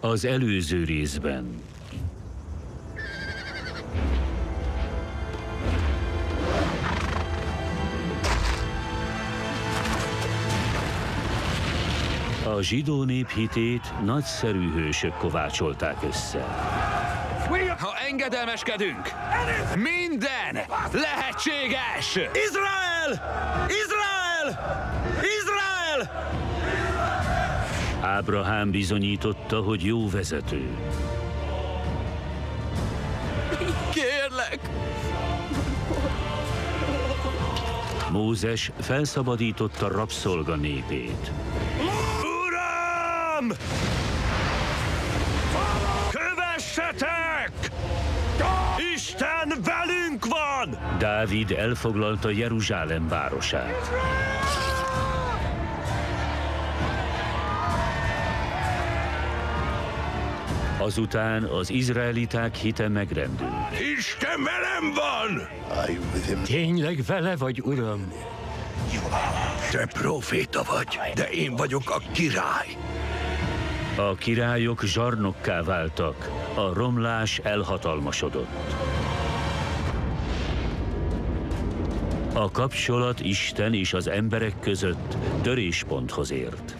Az előző részben. A zsidó nép hitét nagyszerű hősök kovácsolták össze. Ha engedelmeskedünk, minden lehetséges! Izrael! Izrael! Ábrahám bizonyította, hogy jó vezető. Kérlek! Mózes felszabadította rabszolga népét. Uram! Kövessetek! Isten velünk van! Dávid elfoglalta Jeruzsálem városát. Azután az izraeliták hite megrendült. Isten velem van! Tényleg vele vagy, uram? Te proféta vagy, de én vagyok a király. A királyok zsarnokká váltak, a romlás elhatalmasodott. A kapcsolat Isten és az emberek között törésponthoz ért.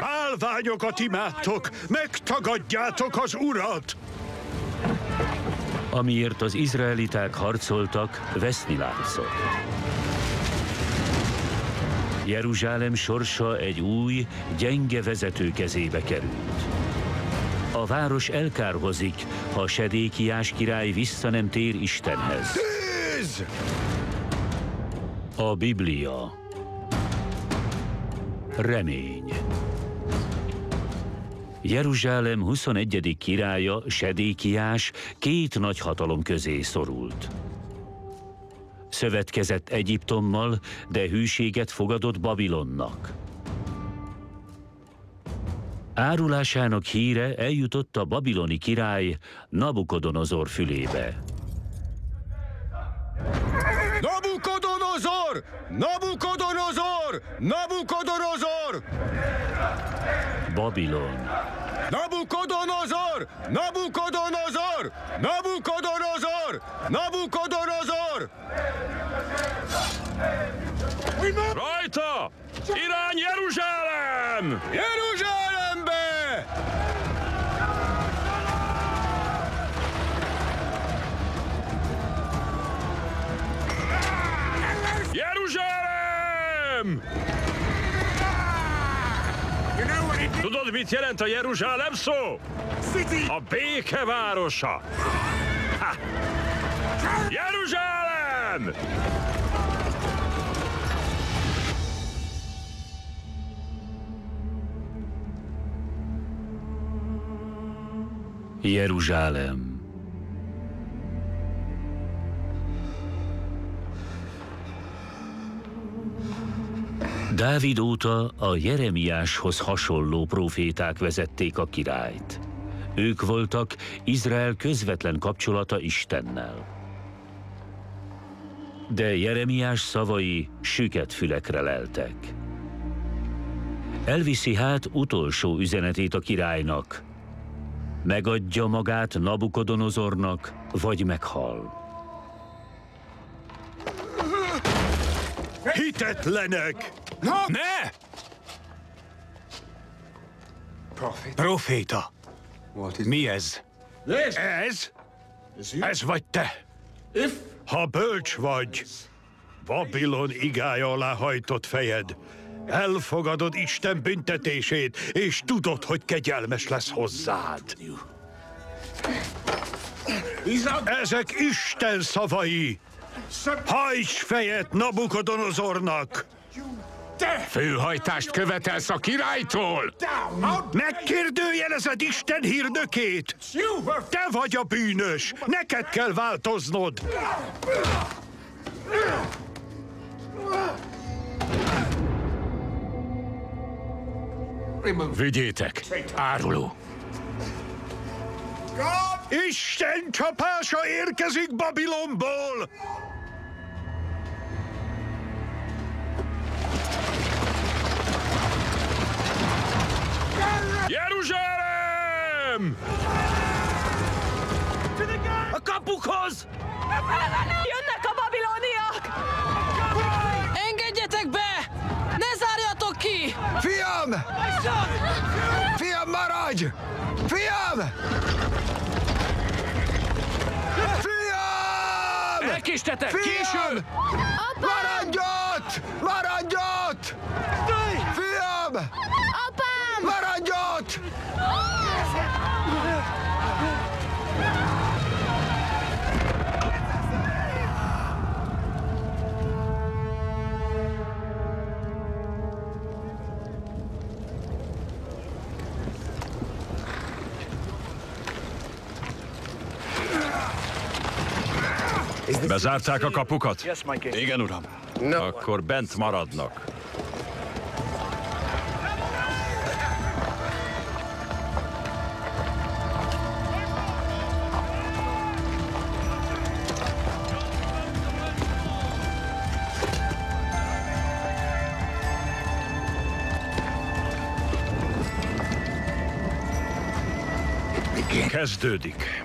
Bálványokat imádtok, megtagadjátok az urat! Amiért az izraeliták harcoltak, veszni látszott. Jeruzsálem sorsa egy új, gyenge vezető kezébe került. A város elkárhozik, ha Sedékiás király vissza nem tér Istenhez. A Biblia. Remény. Jeruzsálem 21. királya, Sedékiás két nagy hatalom közé szorult. Szövetkezett Egyiptommal, de hűséget fogadott Babilonnak. Árulásának híre eljutott a babiloni király Nabukodonozor fülébe. Nabukodonozor! Nabukodonozor! Nabukodonozor! Babilon. Nabukodonozor! Nabukodonozor! Tudod, mit jelent a Jeruzsálem szó? A béke városa! Ha! Jeruzsálem! Jeruzsálem. Dávid óta a Jeremiáshoz hasonló proféták vezették a királyt. Ők voltak Izrael közvetlen kapcsolata Istennel. De Jeremiás szavai süket fülekre leltek. Elviszi hát utolsó üzenetét a királynak. Megadja magát Nabukodonozornak, vagy meghal. Hitetlenek! Ne! Proféta! Mi ez? Ez? Ez vagy te? Ha bölcs vagy, Babilon igája alá hajtott fejed, elfogadod Isten büntetését, és tudod, hogy kegyelmes lesz hozzád. Ezek Isten szavai! Hajts fejet Nabukodonozornak! Főhajtást követelsz a királytól? Megkérdőjelezed Isten hírnökét! Te vagy a bűnös! Neked kell változnod! Vigyétek, áruló! Isten csapása érkezik Babilonból! Jeruzsálem! A kapukhoz! Jönnek a babiloniak! Engedjetek be! Ne zárjatok ki! Fiam! Fiam, maradj! Fiam! Fiam! Elkéstetek! Fiam! Maradj ott! Maradj ott! Fiam! Bezárták a kapukat? Igen, uram. Akkor bent maradnak. Kezdődik.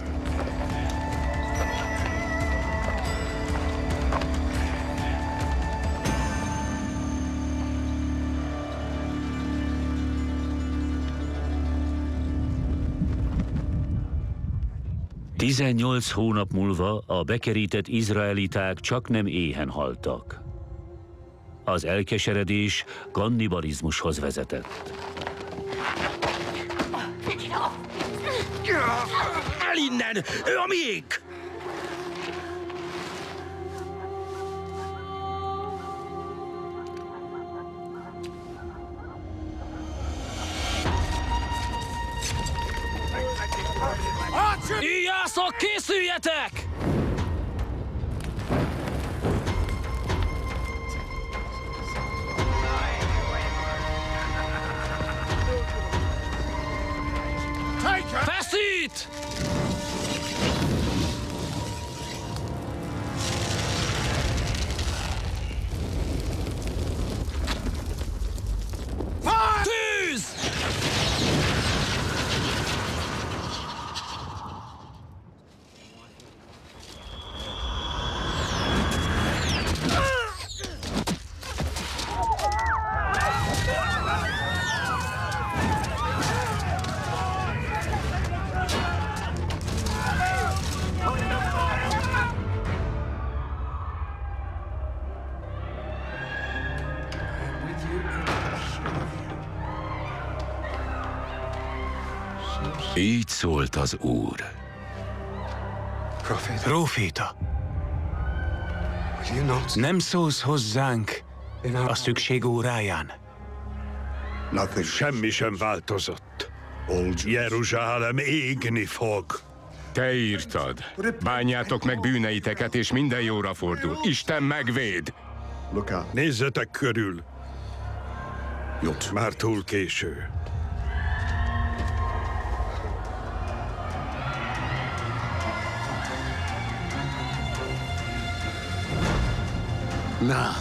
Tizennyolc hónap múlva a bekerített izraeliták csak nem éhen haltak. Az elkeseredés kannibalizmushoz vezetett. El innen! Ő a miénk! Íjászok, készüljetek! Feszít! Szólt az Úr. Próféta, nem szólsz hozzánk a szükség óráján? Semmi sem változott. Jeruzsálem égni fog. Te írtad. Bánjátok meg bűneiteket, és minden jóra fordul. Isten megvéd! Nézzetek körül. Már túl késő.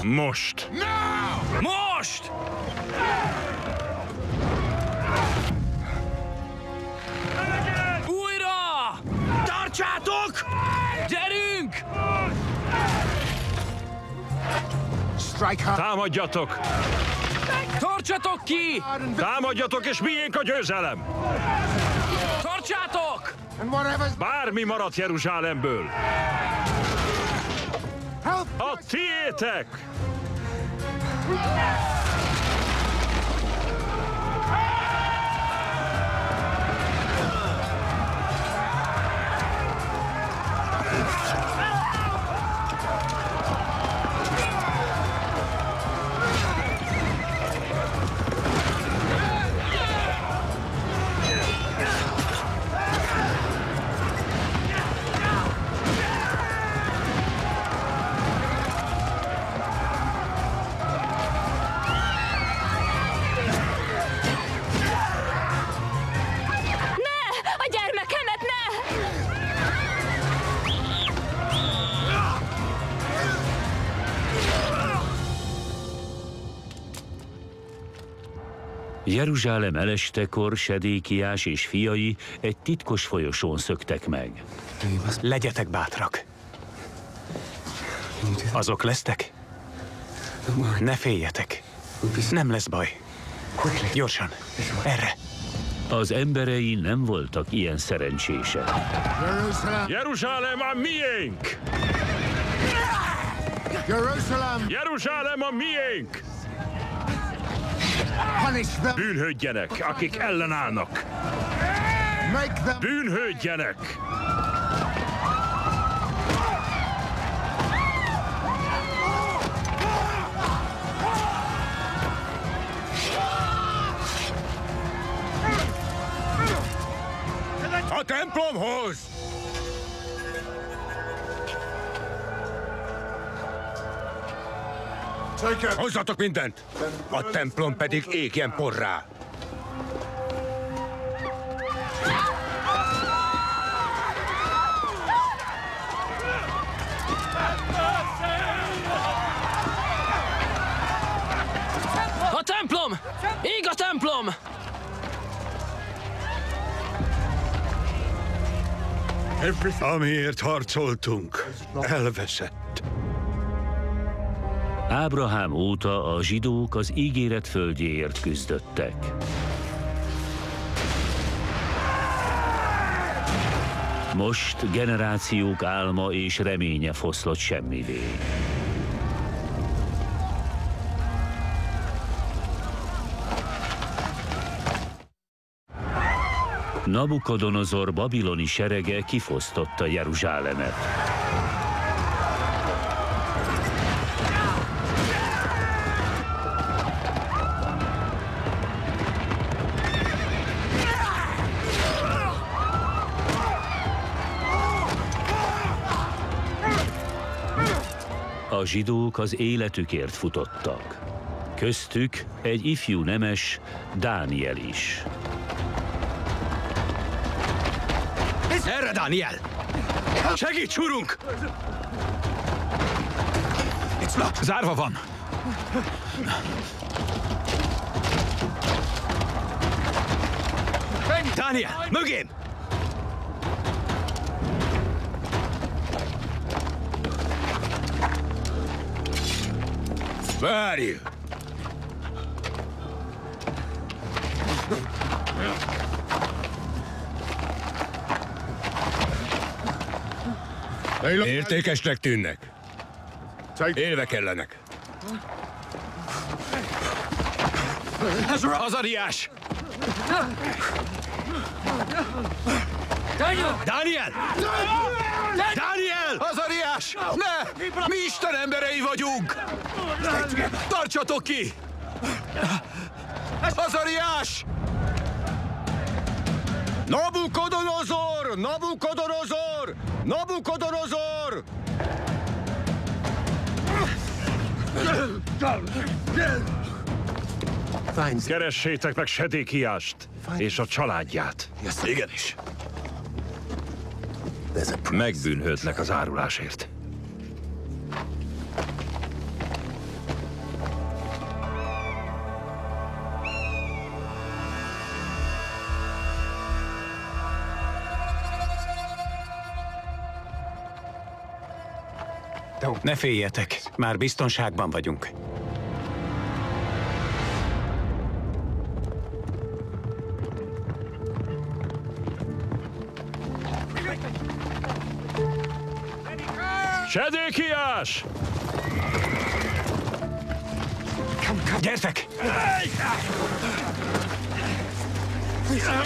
Most! Most! Újra! Tartsátok! Gyerünk! Támadjatok! Tartsatok ki! Támadjatok, és miénk a győzelem! Tartsátok! Bármi maradt Jeruzsálemből! A Jeruzsálem elestekor Sedékiás és fiai egy titkos folyosón szöktek meg. Legyetek bátrak. Azok lesztek? Ne féljetek. Nem lesz baj. Gyorsan, erre. Az emberei nem voltak ilyen szerencsések. Jeruzsálem a miénk! Jerusalem, Jeruzsálem a miénk! Bűnhődjenek, akik ellenállnak! Bűnhődjenek! A templomhoz! Hozzatok mindent! A templom pedig égjen porrá! A templom! Ég a templom! Amiért harcoltunk, elveszett. Ábrahám óta a zsidók az ígéret földjéért küzdöttek. Most generációk álma és reménye foszlott semmivé. Nabukodonozor babiloni serege kifosztotta Jeruzsálemet. A zsidók az életükért futottak. Köztük egy ifjú nemes Dániel is. Erre, Daniel! Segíts, urunk! Zárva van. Daniel, mögém! Várj! Értékesnek tűnnek. Élve kellenek. Azariás! Daniel! Daniel! Azariás! Ne! Mi Isten emberei vagyunk! Tartsatok ki! Azariás! Nabukodonozor! Nabukodonozor! Nabukodonozor! Keressétek meg Sedékiást és a családját. Igenis. Megbűnhődnek az árulásért. Ne féljetek, már biztonságban vagyunk. Sedékiás! Gyertek!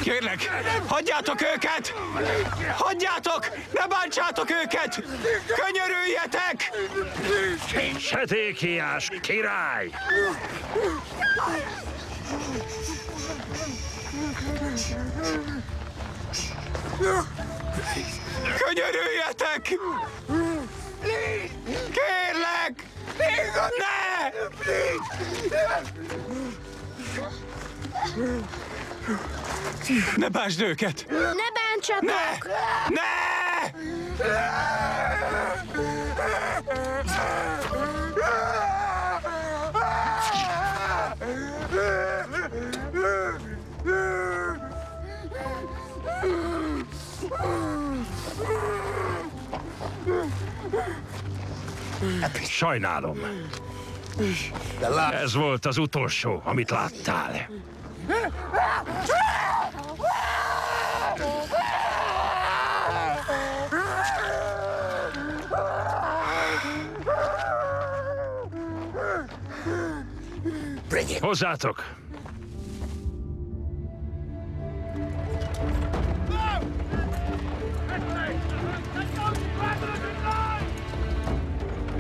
Kérlek, hagyjátok őket! Hagyjátok! Ne bántsátok őket! Könyörüljetek! Sedékiás király! Könyörüljetek! Kérlek! Nézd, ne! Ne bántsd őket! Ne bántsatok! Ne! Ne! Sajnálom. Ez volt az utolsó, amit láttál. Hozzátok!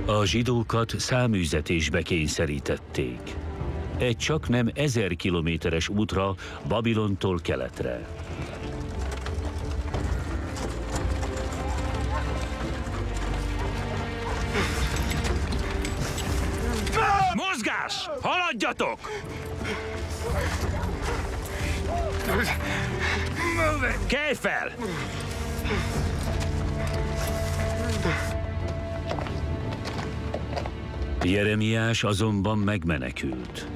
A zsidókat száműzetésbe kényszerítették. Egy csak nem ezer kilométeres útra Babilontól keletre. Mozgás! Haladjatok! Kelj fel! Jeremiás azonban megmenekült.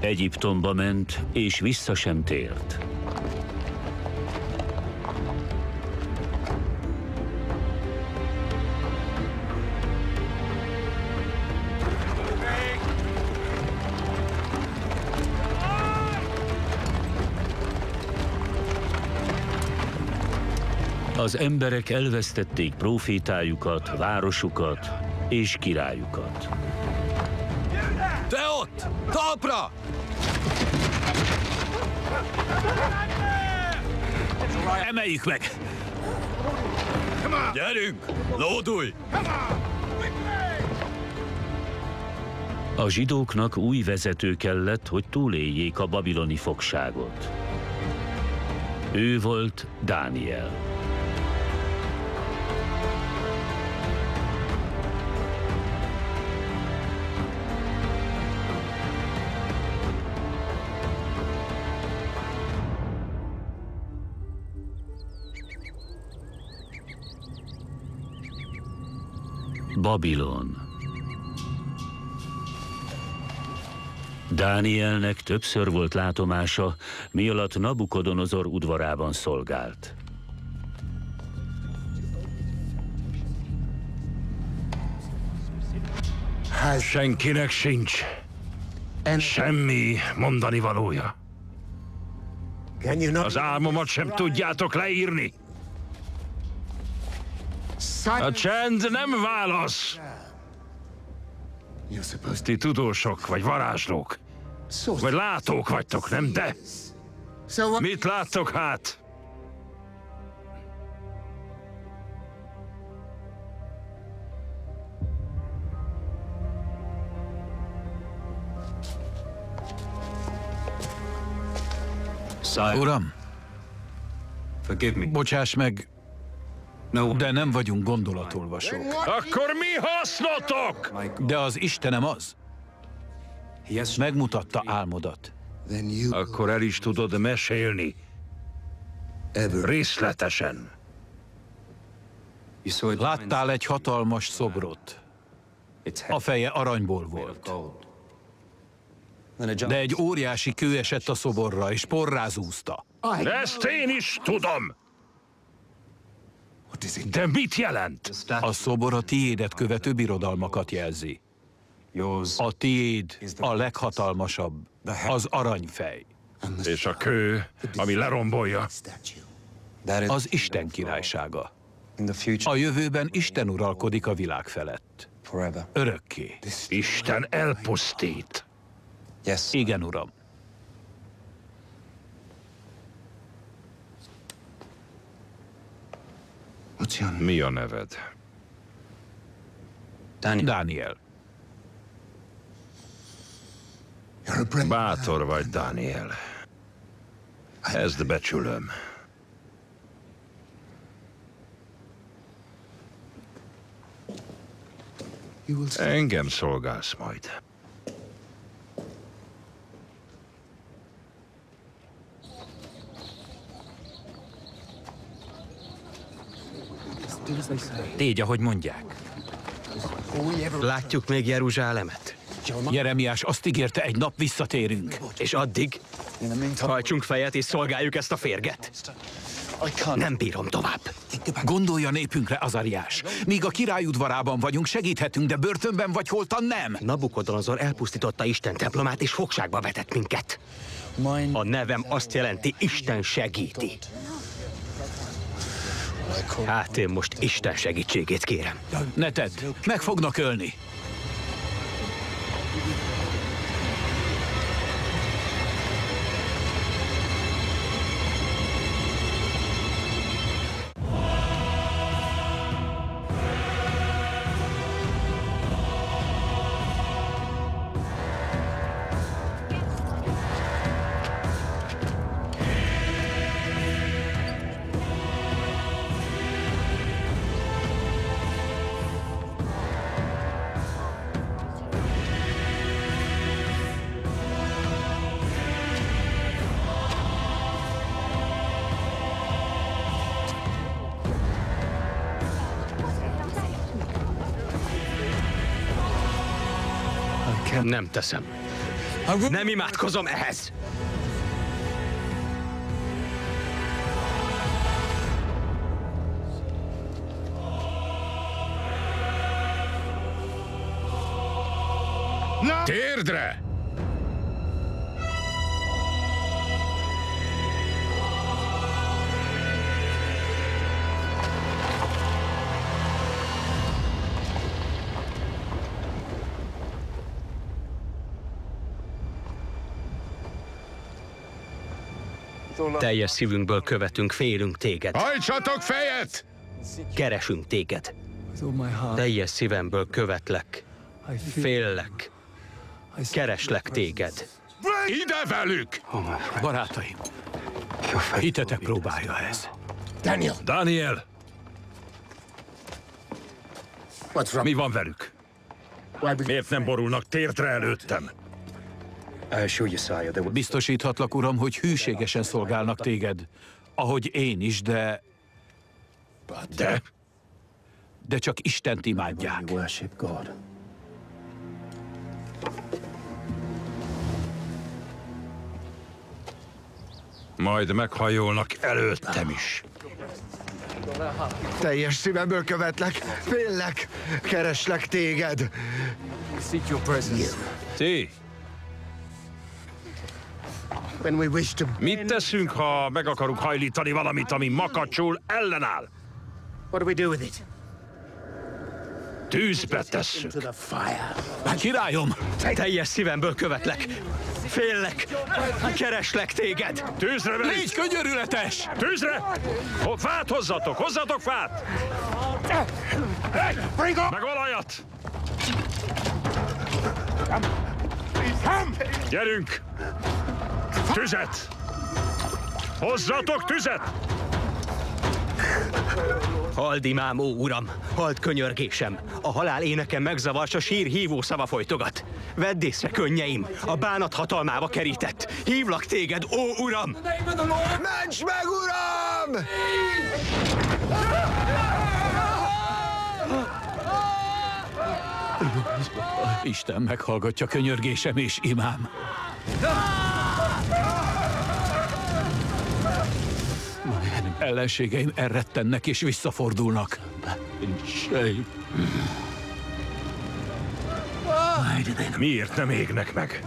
Egyiptomba ment, és vissza sem tért. Az emberek elvesztették profétájukat, városukat és királyukat. Te ott! Talpra! Emeljük meg! Gyerünk! Lódulj! A zsidóknak új vezető kellett, hogy túléljék a babiloni fogságot. Ő volt Dániel. Babilon. Dánielnek többször volt látomása, mi alatt Nabukodonozor udvarában szolgált. Senkinek sincs semmi mondani valója. Az álmomat sem tudjátok leírni. A csend nem válasz. Ti tudósok vagy varázslók, vagy látók vagytok, nem de? Mit láttok hát? Uram, bocsáss meg, de nem vagyunk gondolatolvasók. Akkor mi hasznotok? De az Istenem az. Megmutatta álmodat. Akkor el is tudod mesélni. Részletesen. Láttál egy hatalmas szobrot. A feje aranyból volt. De egy óriási kő esett a szoborra, és porrázúzta. Ezt én is tudom. De mit jelent? A szobor a tiédet követő birodalmakat jelzi. A tiéd a leghatalmasabb, az aranyfej. És a kő, ami lerombolja. Az Isten királysága. A jövőben Isten uralkodik a világ felett. Örökké. Isten elpusztít. Igen, uram. Mi a neved? Dániel. Bátor vagy, Daniel. Ezt becsülöm. Engem szolgálsz majd. Tégy, ahogy mondják. Látjuk még Jeruzsálemet. Jeremiás azt ígérte, egy nap visszatérünk. És addig hajtsunk fejet és szolgáljuk ezt a férget. Nem bírom tovább. Gondolja népünkre, Azariás. Míg a király udvarában vagyunk, segíthetünk, de börtönben vagy holtan nem. Nabukodonozor elpusztította Isten templomát és fogságba vetett minket. A nevem azt jelenti, Isten segíti. Hát én most Isten segítségét kérem. Ne tedd, meg fognak ölni. Nem teszem. Nem imádkozom ehhez. Térdre! Teljes szívünkből követünk, félünk téged. Hajtsatok fejet! Keresünk téged. Teljes szívemből követlek. Féllek. Kereslek téged. Ide velük! Barátaim, hitetek próbálja ez. Daniel! Daniel! Mi van velük? Miért nem borulnak térdre előttem? Biztosíthatlak, uram, hogy hűségesen szolgálnak téged, ahogy én is, de... De? De csak Istent imádják. Majd meghajolnak előttem is. Teljes szívemből követlek, féllek, kereslek téged. Ti, mit teszünk, ha meg akarunk hajlítani valamit, ami makacsul ellenáll? Tűzbe tesszük. To the fire. Királyom, Teljes szívemből követlek. Féllek. Kereslek téged. Tűzre velük! légy könyörületes! Tűzre! Ho, fát hozzatok! Hozzatok fát! Meg olajat! Gyerünk! Tüzet! Hozzatok tüzet! Halld imám, ó uram, halld könyörgésem. A halál éneken megzavars, a sír hívó szava folytogat. Vedd észre, könnyeim, a bánat hatalmába kerített. Hívlak téged, ó uram! Ments meg, uram! Isten meghallgatja könyörgésem és imám. Ellenségeim elrettennek és visszafordulnak. Miért nem égnek meg?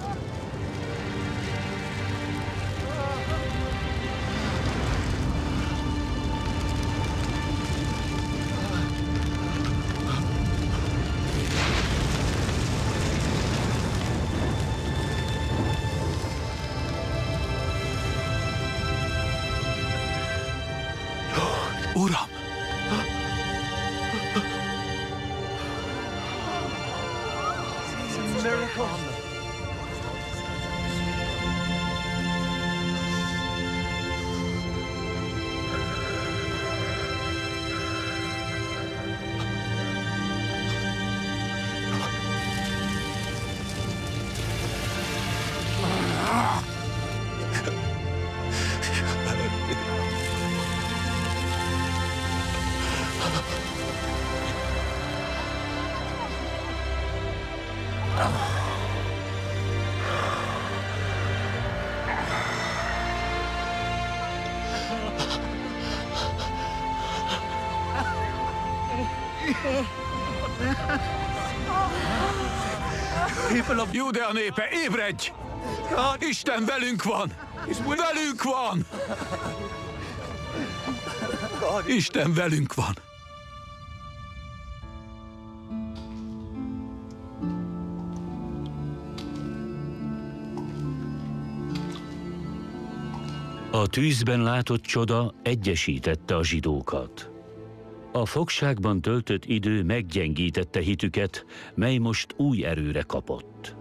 Judea népe, ébredj! Isten velünk van! Velünk van! Isten velünk van! A tűzben látott csoda egyesítette a zsidókat. A fogságban töltött idő meggyengítette hitüket, mely most új erőre kapott.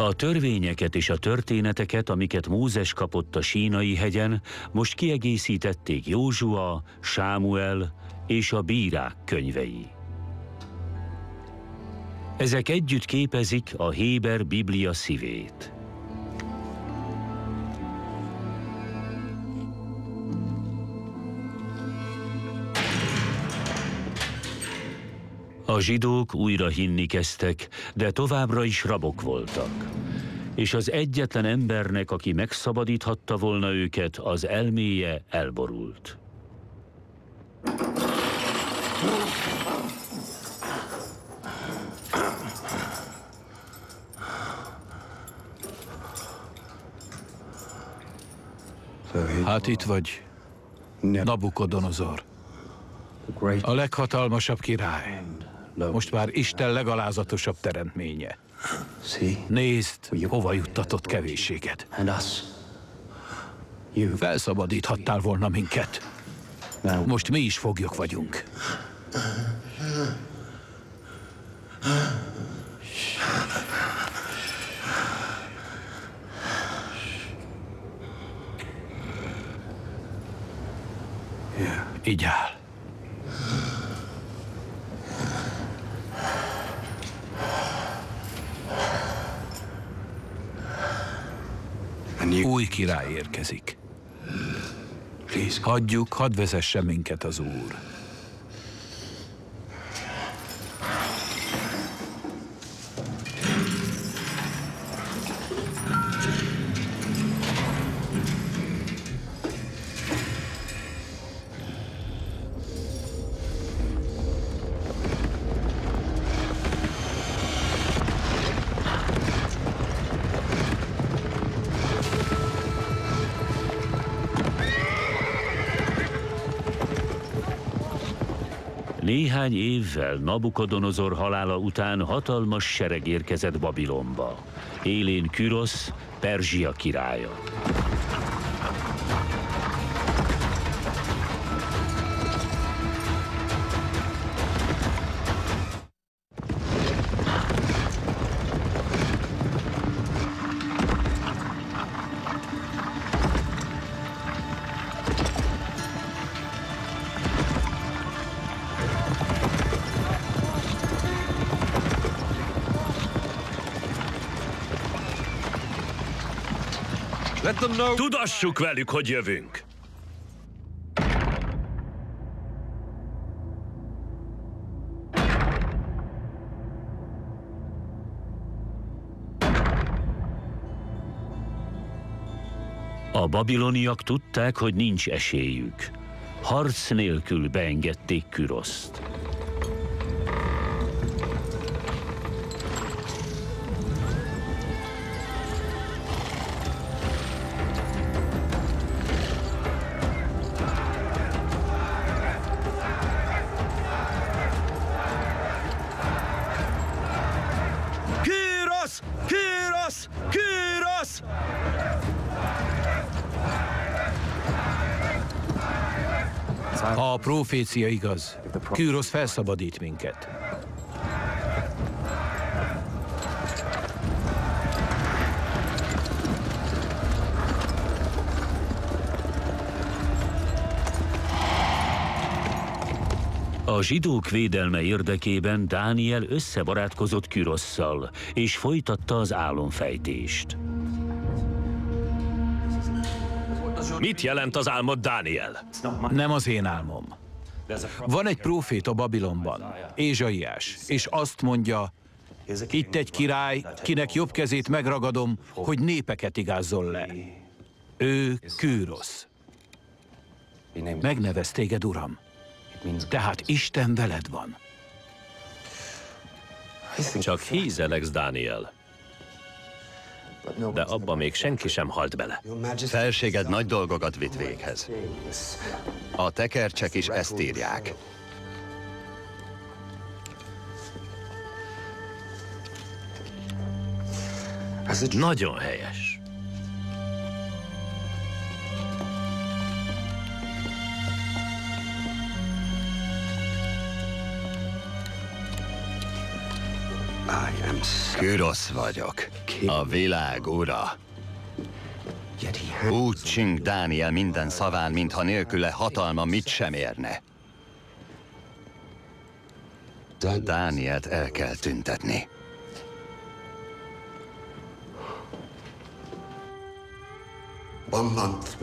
A törvényeket és a történeteket, amiket Mózes kapott a sínai hegyen, most kiegészítették Józsua, Sámuel és a bírák könyvei. Ezek együtt képezik a Héber Biblia szívét. A zsidók újra hinni kezdtek, de továbbra is rabok voltak. És az egyetlen embernek, aki megszabadíthatta volna őket, az elméje elborult. Hát itt vagy, Nabukodonozor, a leghatalmasabb király. Most már Isten legalázatosabb teremtménye. Nézd, hova juttatott kevésséget. Felszabadíthattál volna minket. Most mi is foglyok vagyunk. Így áll. Új király érkezik. Hagyjuk, hadd vezesse minket az Úr. Néhány évvel Nabukodonozor halála után hatalmas sereg érkezett Babilonba. Élén Kürosz, Perzsia királya. Tudassuk velük, hogy jövünk. A babiloniak tudták, hogy nincs esélyük. Harc nélkül beengedték Küroszt. Profécia igaz, Kűrosz felszabadít minket. A zsidók védelme érdekében Dániel összebarátkozott Kürosszal, és folytatta az álomfejtést. Mit jelent az álmod, Dániel? Nem az én álmom. Van egy prófét a Babilonban, Ézsaiás, és azt mondja, itt egy király, kinek jobb kezét megragadom, hogy népeket igázzon le. Ő Kűrosz. Megnevez téged, uram. Tehát Isten veled van. Csak hízelex, Dániel. De abba még senki sem halt bele. Felséged nagy dolgokat vitt véghez. A tekercsek is ezt írják. Nagyon helyes. Kürosz vagyok, a világ ura. Úgy csing Dániel minden szaván, mintha nélküle hatalma mit sem érne. Dánielt el kell tüntetni.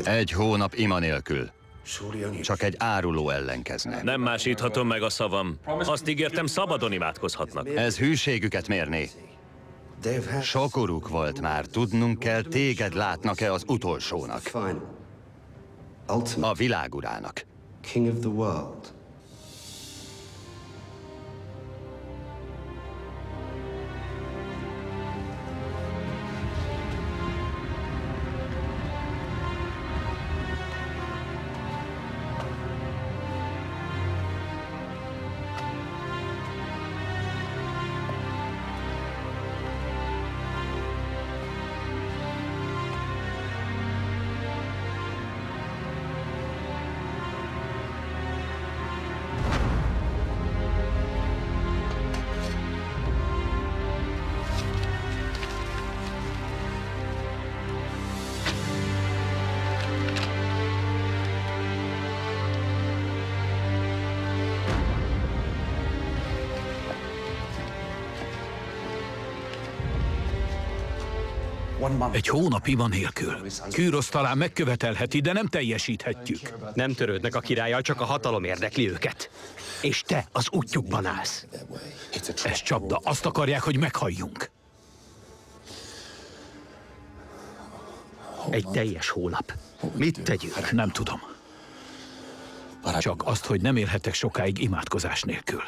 Egy hónap ima nélkül. Csak egy áruló ellenkezne. Nem másíthatom meg a szavam. Azt ígértem, szabadon imádkozhatnak. Ez hűségüket mérni. Sok uruk volt már, tudnunk kell, téged látnak-e az utolsónak. A világurának. King of the world. Egy hónap ima nélkül. Kűrosz talán megkövetelheti, de nem teljesíthetjük. Nem törődnek a királlyal, csak a hatalom érdekli őket. És te az útjukban állsz. Ez csapda. Azt akarják, hogy meghalljunk. Egy teljes hónap. Mit tegyünk? Nem tudom. Csak azt, hogy nem élhetek sokáig imádkozás nélkül.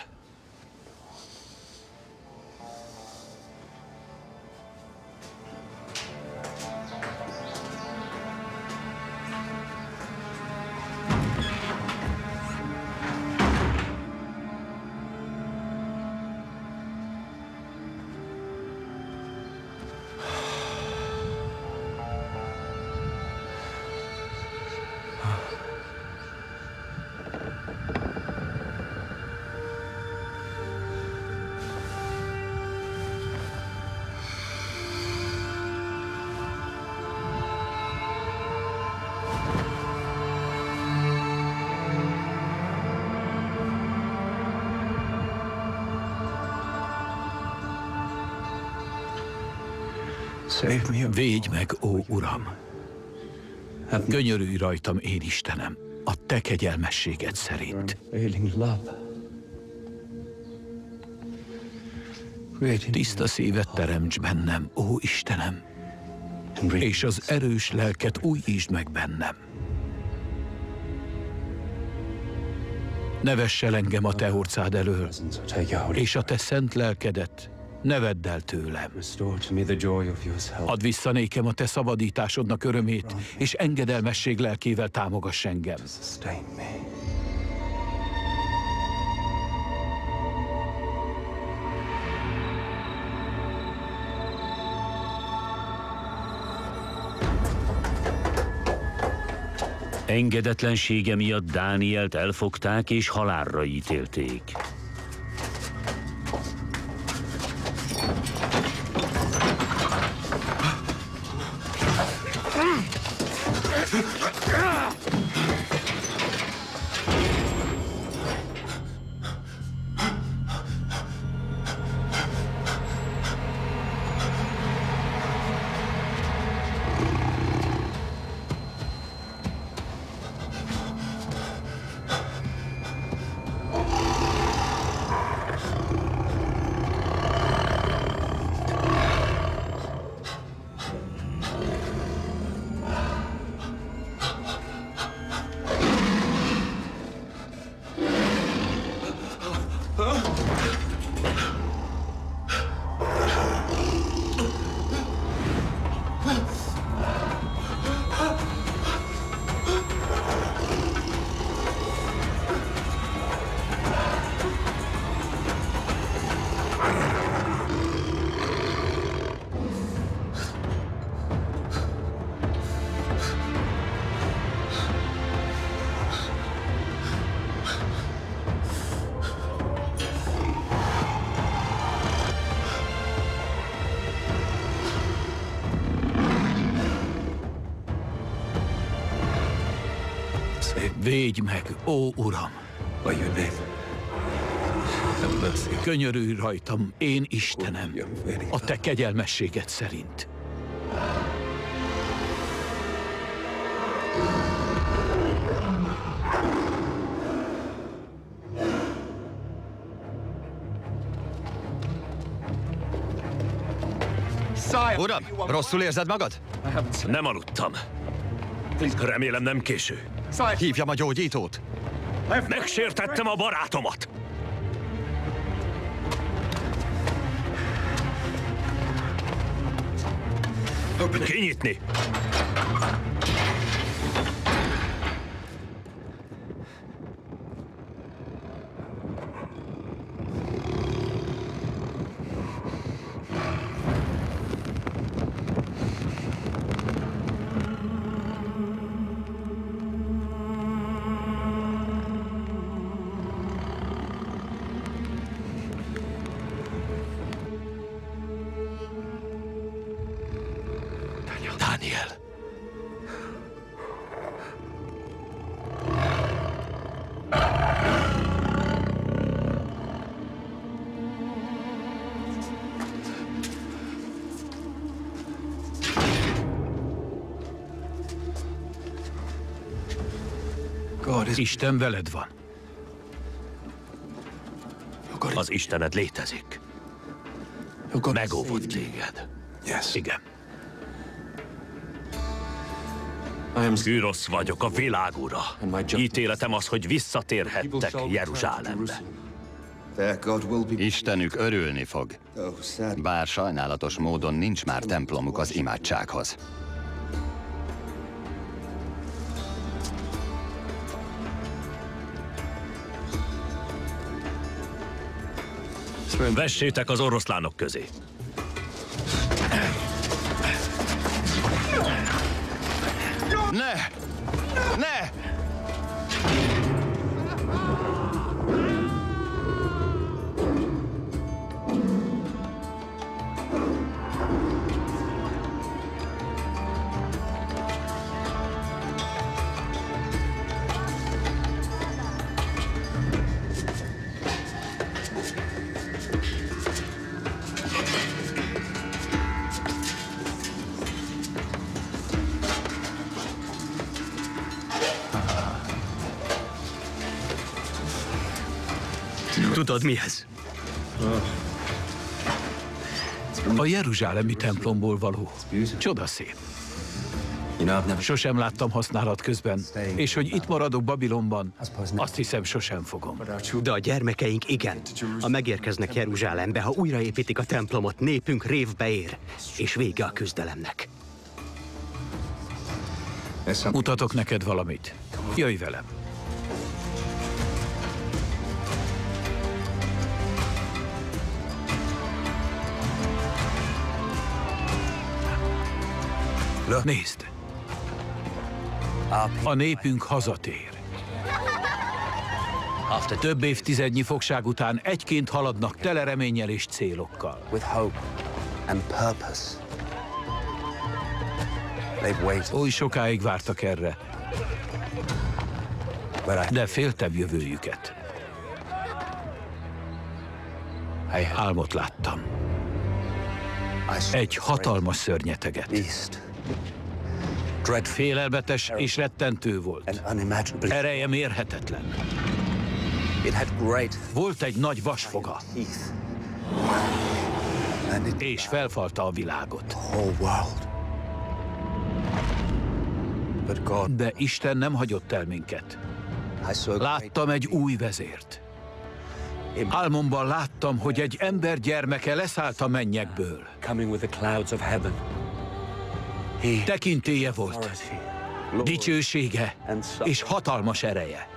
Védj meg, ó Uram! Gönyörülj rajtam, én Istenem, a te kegyelmességed szerint. Tiszta szívet teremts bennem, ó Istenem, és az erős lelket újítsd meg bennem. Ne vess el engem a te orcád elől, és a te szent lelkedet ne vedd el tőlem. Add vissza nékem a te szabadításodnak örömét, és engedelmesség lelkével támogass engem. Engedetlensége miatt Dánielt elfogták és halálra ítélték. Védj meg, ó Uram! Könyörülj rajtam, én Istenem, a te kegyelmességed szerint. Uram, rosszul érzed magad? Nem aludtam. Remélem nem késő. Hívjam a gyógyítót. Megsértettem a barátomat. Kinyitni! Isten veled van. Az Istened létezik. Megóvott téged. Igen. Gyrosz vagyok, a világ ura. Ítéletem az, hogy visszatérhettek Jeruzsálembe. Istenük örülni fog. Bár sajnálatos módon nincs már templomuk az imádsághoz. Vessétek az oroszlánok közé. Tudod mi ez? A Jeruzsálemi templomból való. Csodaszép. Sosem láttam használat közben, és hogy itt maradok Babilonban, azt hiszem sosem fogom. De a gyermekeink igen. Ha megérkeznek Jeruzsálembe, ha újraépítik a templomot, népünk révbe ér, és vége a küzdelemnek. Mutatok neked valamit. Jöjj velem. Nézd! A népünk hazatér. Több évtizednyi fogság után egyként haladnak tele reménnyel és célokkal. Oly sokáig vártak erre, de féltem jövőjüket. Álmot láttam. Egy hatalmas szörnyeteget. Félelmetes és rettentő volt. Ereje mérhetetlen. Volt egy nagy vasfoga. És felfalta a világot. De Isten nem hagyott el minket. Láttam egy új vezért. Álmomban láttam, hogy egy ember gyermeke leszállt a mennyekből. Tekintélye volt, dicsősége és hatalmas ereje.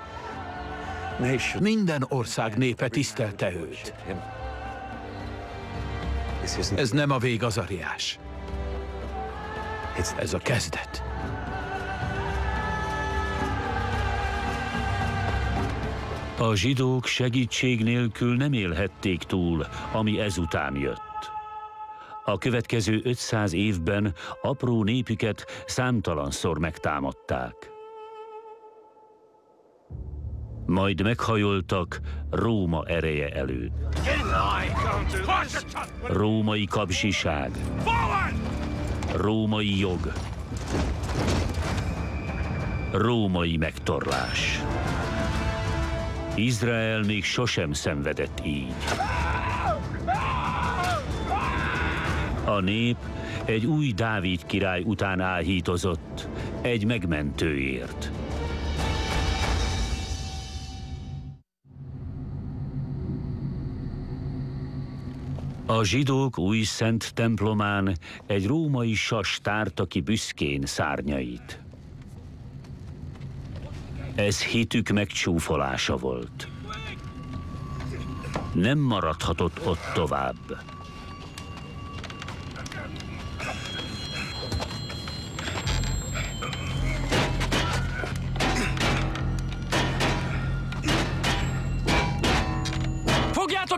Minden ország népe tisztelte őt. Ez nem a vég az ariás. Ez a kezdet. A zsidók segítség nélkül nem élhették túl, ami ezután jött. A következő 500 évben apró népüket számtalanszor megtámadták. majd meghajoltak Róma ereje előtt. Római kapzsiság. Római jog. Római megtorlás. Izrael még sosem szenvedett így. A nép egy új Dávid király után áhítozott, egy megmentőért. A zsidók új szent templomán egy római sas tárta ki büszkén szárnyait. Ez hitük megcsúfolása volt. Nem maradhatott ott tovább.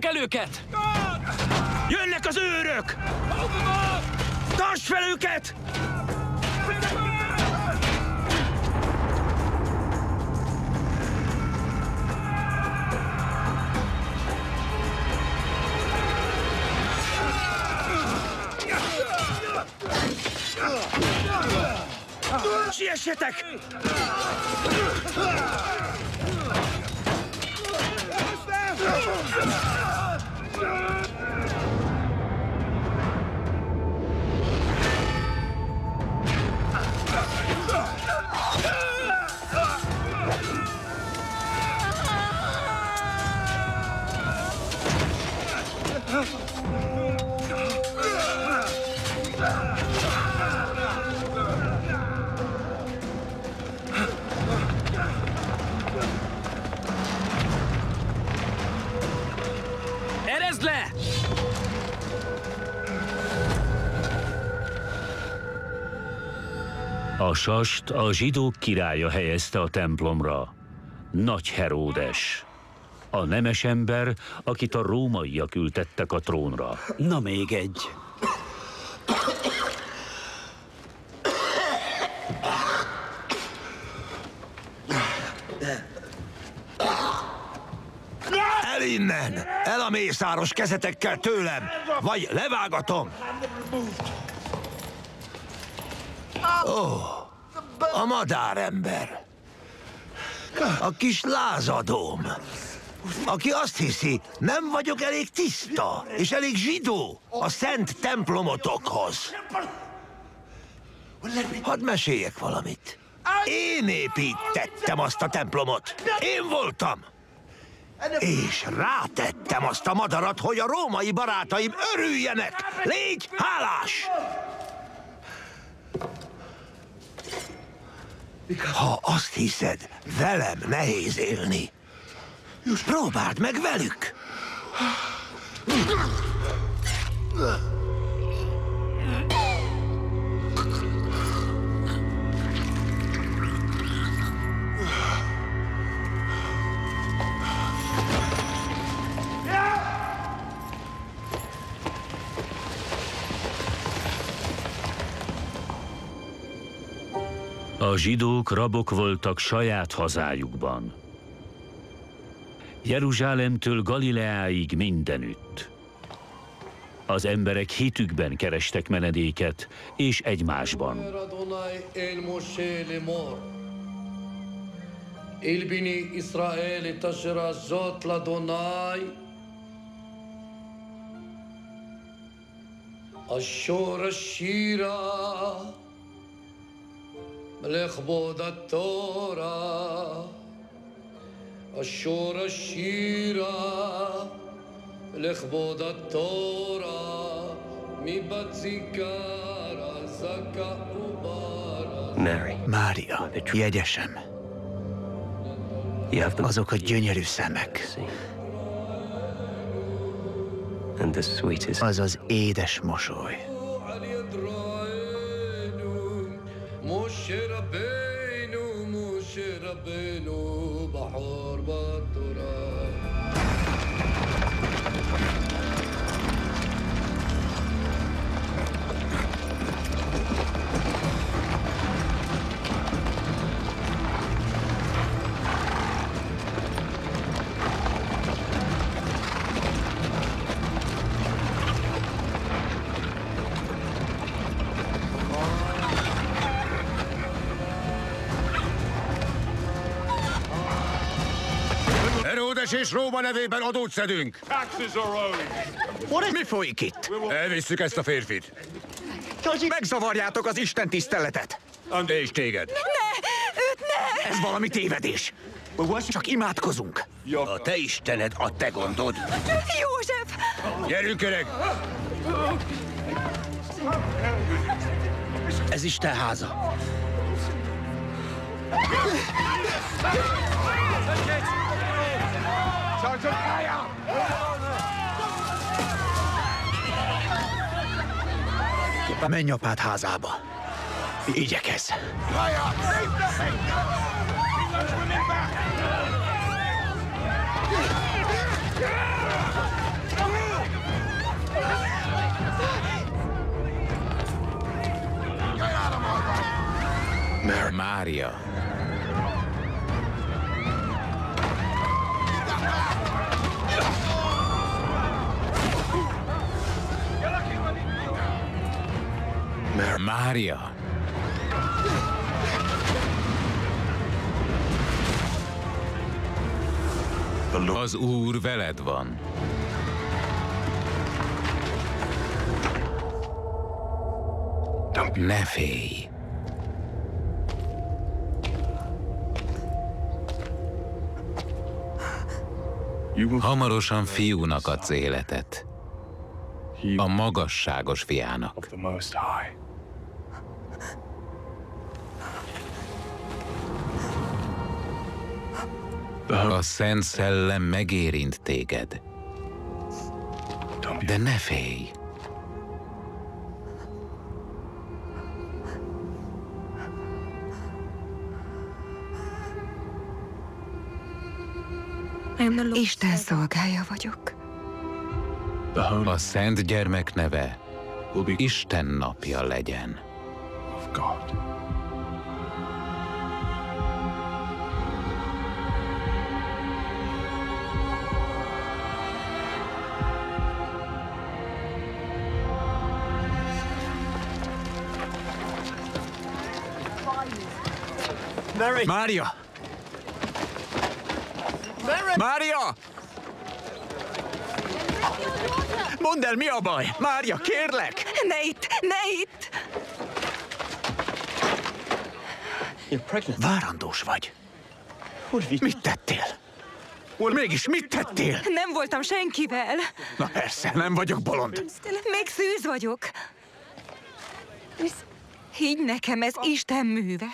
Fogjátok el őket! Jönnek az őrök! Tartsd fel őket! Siessetek! Ah! Ah! Ah! A sast a zsidók királya helyezte a templomra. Nagy Heródes. A nemes ember, akit a rómaiak ültettek a trónra. Na még egy. El innen! El a mészáros kezetekkel tőlem! Vagy levágatom! Ó, a madárember. A kis lázadóm. Aki azt hiszi, nem vagyok elég tiszta és elég zsidó a szent templomotokhoz. Hadd meséljek valamit. Én építettem azt a templomot. Én voltam. És rátettem azt a madarat, hogy a római barátaim örüljenek. Légy hálás! Ha azt hiszed, velem nehéz élni, próbáld meg velük! A zsidók rabok voltak saját hazájukban. Jeruzsálemtől Galileáig mindenütt. Az emberek hitükben kerestek menedéket, és egymásban. אל בני ישראל את אשר הזאת לאדוני אשור השירה לכבוד התורה אשור השירה לכבוד התורה מבת זיקר הזכה וברה Mária, jegyesem. Azok a gyönyörű szemek. Az az édes mosoly. مشربين ومشربين وبحور بطول. Heródes és Róma nevében adót szedünk! Mi folyik itt? Elvisszük ezt a férfit. Megzavarjátok az Isten tiszteletet! És téged. Ne! Őt ne! Ez valami tévedés. Csak imádkozunk. A te istened a te gondod. József! Gyerünk, öreg! Ez Isten háza. Menj apád házába. Igyekez. Mária. Mária. Az Úr veled van. Ne félj. Hamarosan fiúnak adsz életet. A magasságos fiának. A Szent Szellem megérint téged. De ne félj! Isten szolgája vagyok. A Szent Gyermek neve Isten napja legyen. Mária! Mária! Mondd el, mi a baj? Mária, kérlek! Ne itt! Ne itt! Várandós vagy. Mit tettél? Mégis mit tettél? Nem voltam senkivel. Na persze, nem vagyok bolond. Még szűz vagyok. Higgy nekem, ez Isten műve.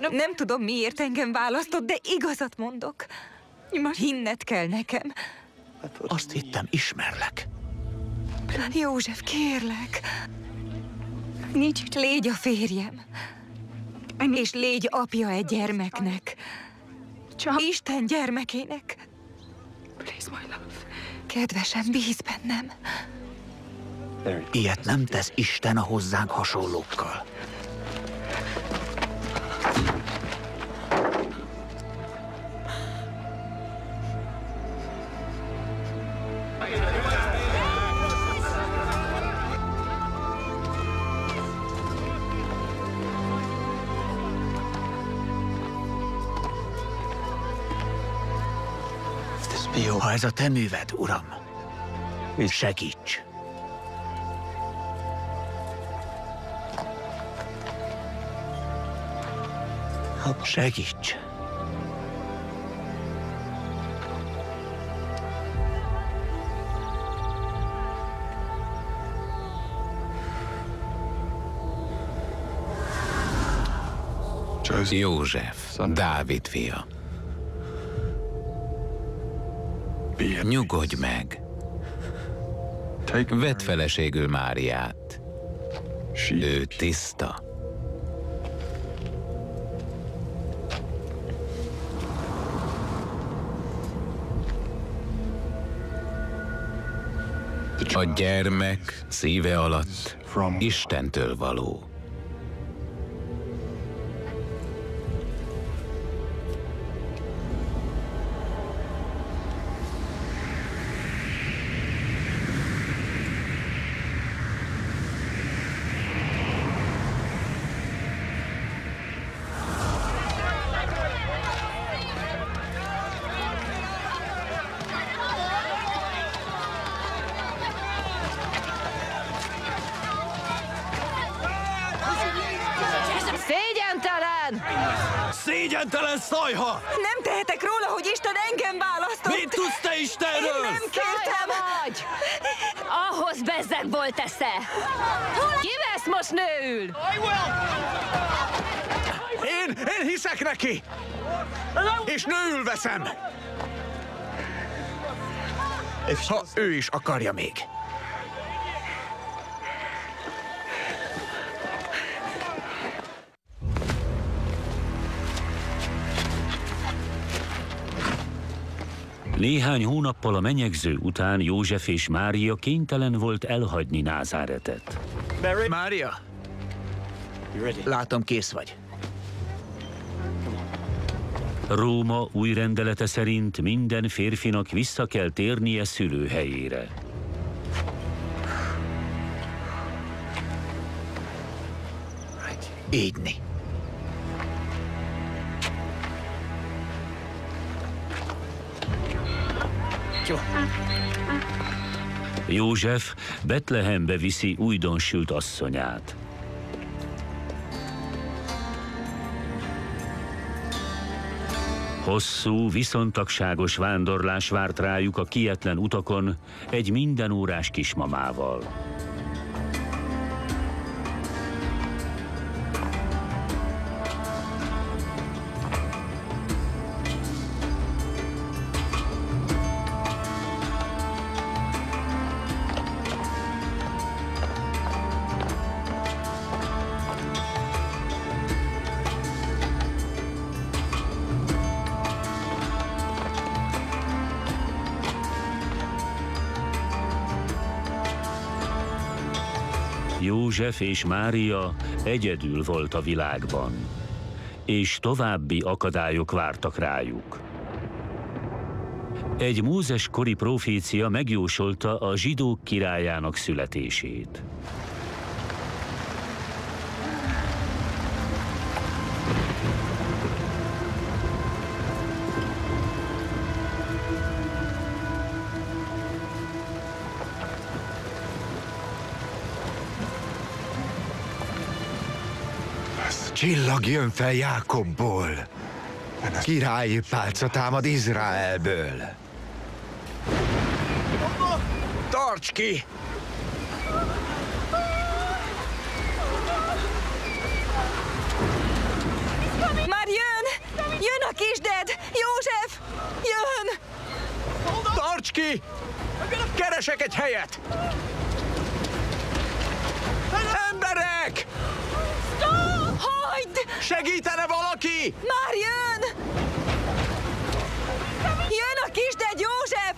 Nem tudom, miért engem választott, de igazat mondok. Hinned kell nekem. Azt hittem, ismerlek. József, kérlek. Légy a férjem. És légy apja egy gyermeknek. Isten gyermekének. Kedvesem, bíz bennem. Ilyet nem tesz Isten a hozzánk hasonlókkal. Ez a te műved, uram, segíts. Segíts. József, Dávid fia. Nyugodj meg. Vedd feleségül Máriát. Ő tiszta. A gyermek szíve alatt Istentől való. Ő is akarja még. Néhány hónappal a menyegző után József és Mária kénytelen volt elhagyni Názáretet. Mária? Látom, kész vagy. Róma új rendelete szerint minden férfinak vissza kell térnie szülőhelyére. Ígyni. Jó. József Betlehembe viszi újdonsült asszonyát. Hosszú, viszontagságos vándorlás várt rájuk a kietlen utakon egy mindenórás kismamával. József és Mária egyedül volt a világban, és további akadályok vártak rájuk. Egy Mózes kori profécia megjósolta a zsidók királyának születését. Csillag jön fel Jákobból. Királyi pálca támad Izraelből. Tarts ki! Már jön! Jön a kisded! József! Jön! Tarts ki! Keresek egy helyet! Emberek! Hagyd! Segítene valaki? Már jön! Jön a kisded, József!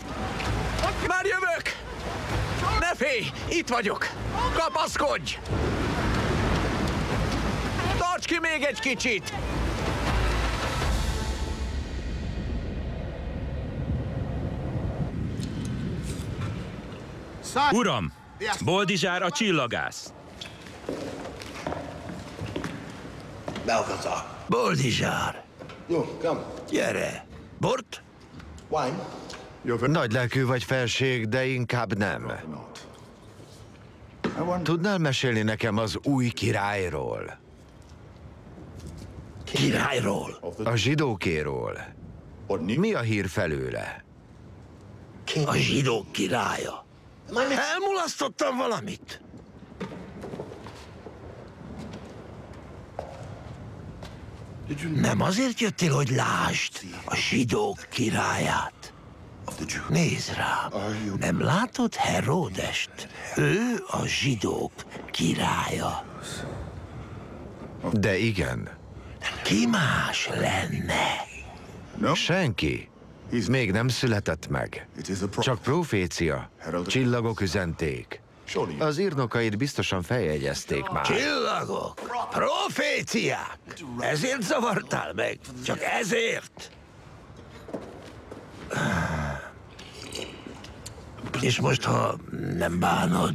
Már jövök! Ne félj! Itt vagyok! Kapaszkodj! Tarts ki még egy kicsit! Uram, Boldizsár a csillagász. Belfazar. Boldizsár. Jó, come. Gyere. Bort? Wine. Nagy lelkű vagy felség, de inkább nem. Tudnál mesélni nekem az új királyról? Királyról? A zsidókéról. Mi a hír felőle? A zsidók királya. Elmulasztottam valamit? Nem azért jöttél, hogy lásd a zsidók királyát? Nézd rám, nem látod Heródest? Ő a zsidók királya. De igen. Ki más lenne? Senki. Még nem született meg. Csak profécia. Csillagok üzenték. Az írnokaid biztosan feljegyezték már. Csillagok, proféciák. Ezért zavartál meg? Csak ezért? És most, ha nem bánod,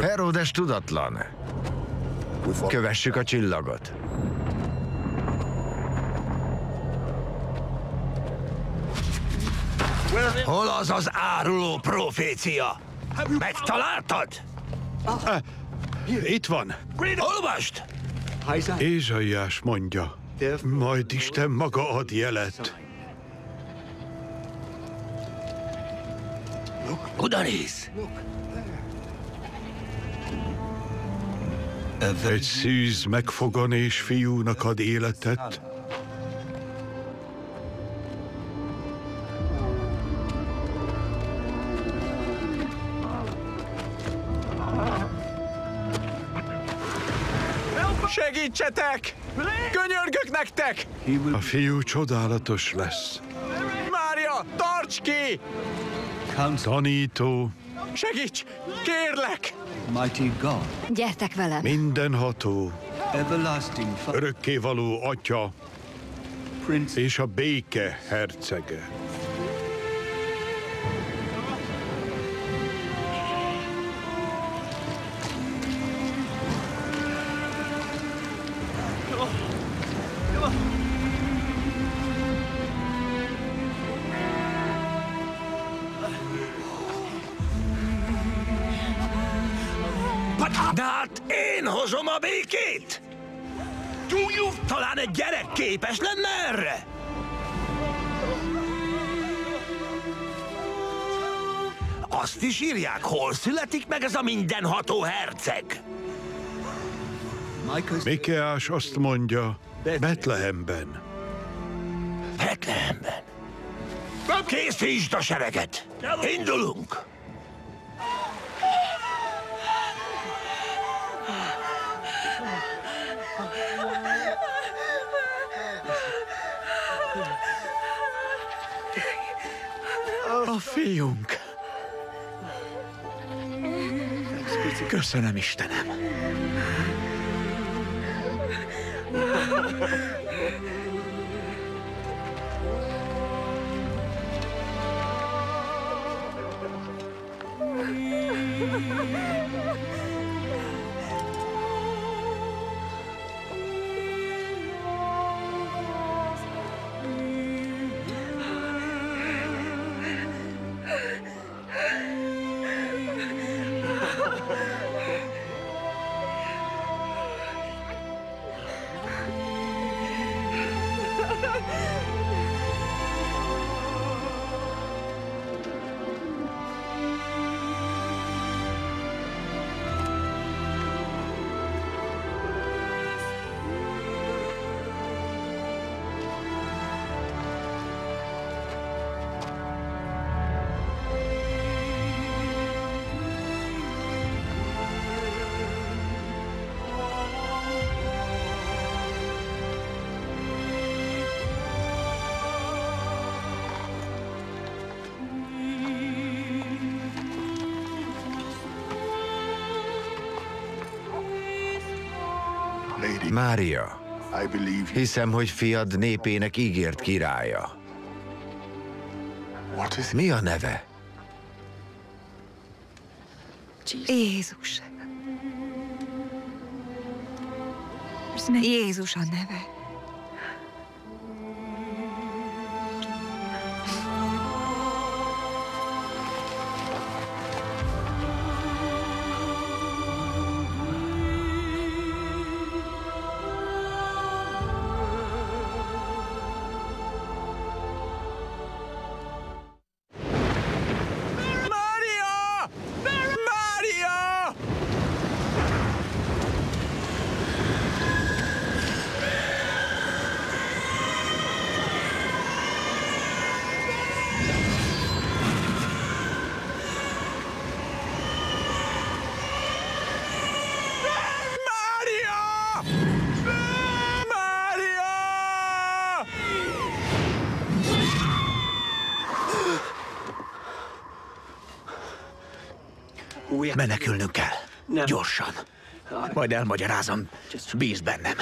Herodes tudatlan. Kövessük a csillagot. Hol az az áruló profécia? Megtaláltad? Ah, itt van. Olvast! Ézsaiás mondja, majd Isten maga ad jelet. Oda néz! Egy szűz megfogan és fiúnak ad életet. Segítsetek! Könyörgök nektek! A fiú csodálatos lesz. Mária, tarts ki! Tanító, Segíts! Kérlek! Mighty God, Gyertek velem! mindenható, everlasting Father, örökkévaló atya Prince, és a béke hercege. A békét! Talán egy gyerek képes lenne erre? Azt is írják, hol születik meg ez a mindenható herceg? Mikeás azt mondja, Betlehemben. Betlehemben. Készítsd a sereget! Indulunk! Fiunk. Köszönöm, Istenem. Mária, hiszem, hogy fiad népének ígért királya. Mi a neve? Jézus. Jézus a neve. Mária! Menekülnünk kell. Gyorsan. Majd elmagyarázom. Bíz bennem.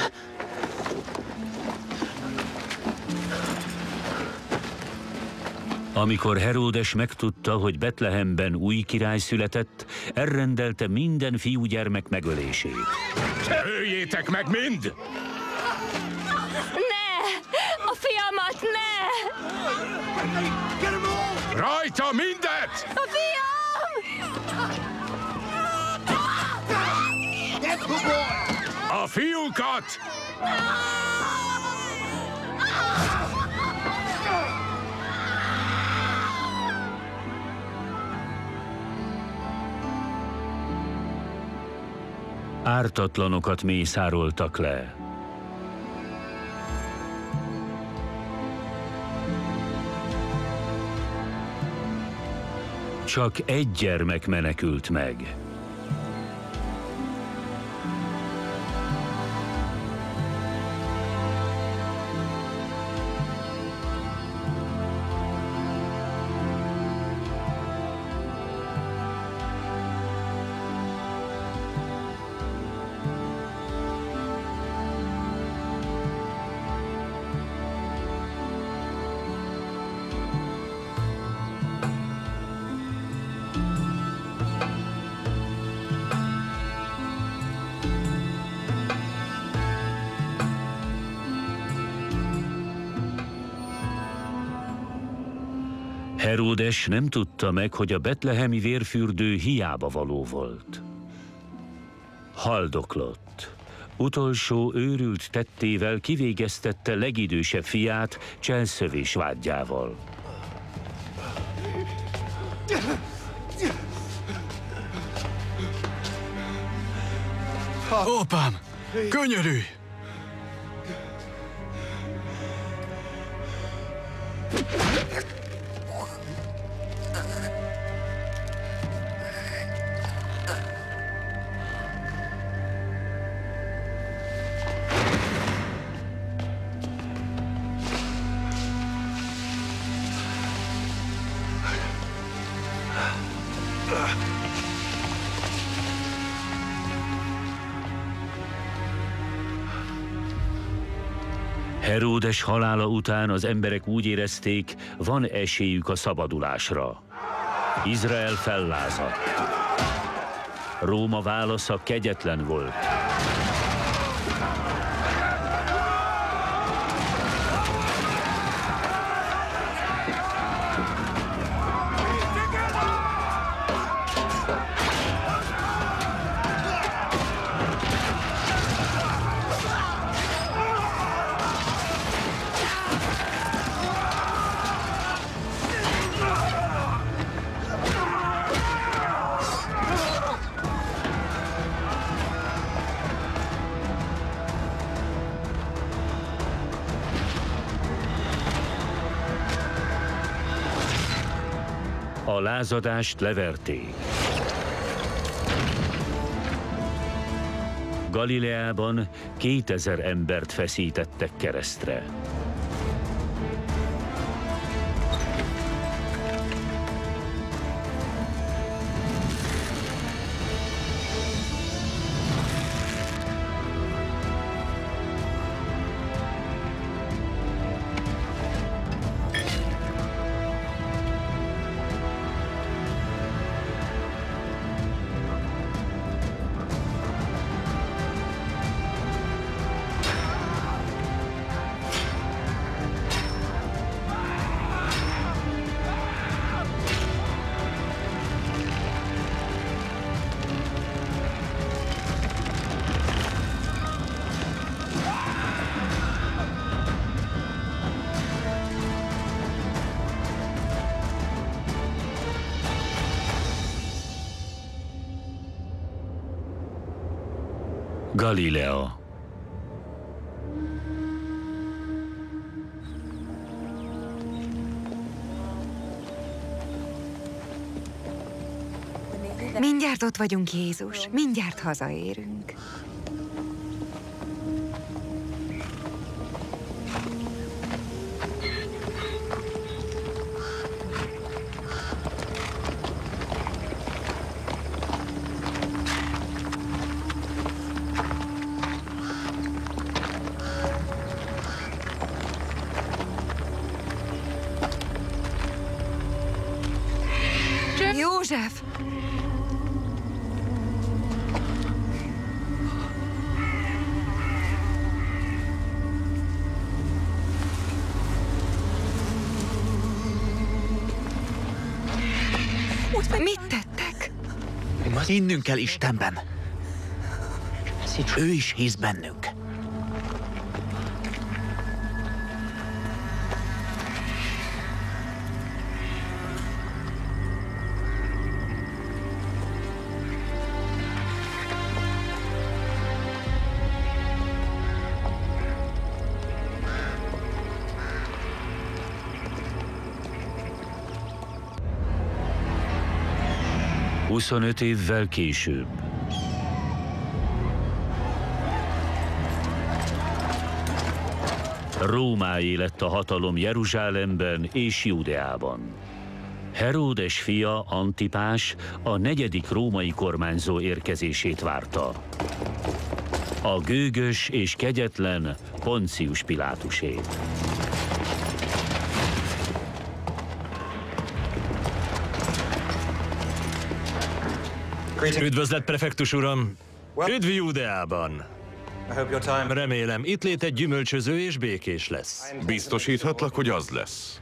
Amikor Heródes megtudta, hogy Betlehemben új király született, elrendelte minden fiúgyermek megölését. Öljétek meg mind! Ne! A fiamat ne! Rajta mindet! A fiam! A fiúkat! Ártatlanokat mészároltak le. Csak egy gyermek menekült meg. Heródes nem tudta meg, hogy a betlehemi vérfürdő hiába való volt. Haldoklott. Utolsó őrült tettével kivégeztette legidősebb fiát cselszövés vágyával. Apám, könyörülj! Heródes halála után az emberek úgy érezték, van esélyük a szabadulásra. Izrael fellázadt. Róma válasza kegyetlen volt. Lázadást leverték. Galileában 2000 embert feszítettek keresztre. Galileo. Mindjárt ott vagyunk, Jézus. Mindjárt hazaérünk. József! Mit tettek? Hinnünk kell Istenben. Ő is hisz bennünk. Huszonöt évvel később. Rómáé lett a hatalom Jeruzsálemben és Júdeában. Heródes fia Antipás a negyedik római kormányzó érkezését várta. A gőgös és kegyetlen Poncius Pilátusét. Üdvözlet, prefektus uram! Üdv Júdeában! Remélem, itt lét egy gyümölcsöző és békés lesz. Biztosíthatlak, hogy az lesz.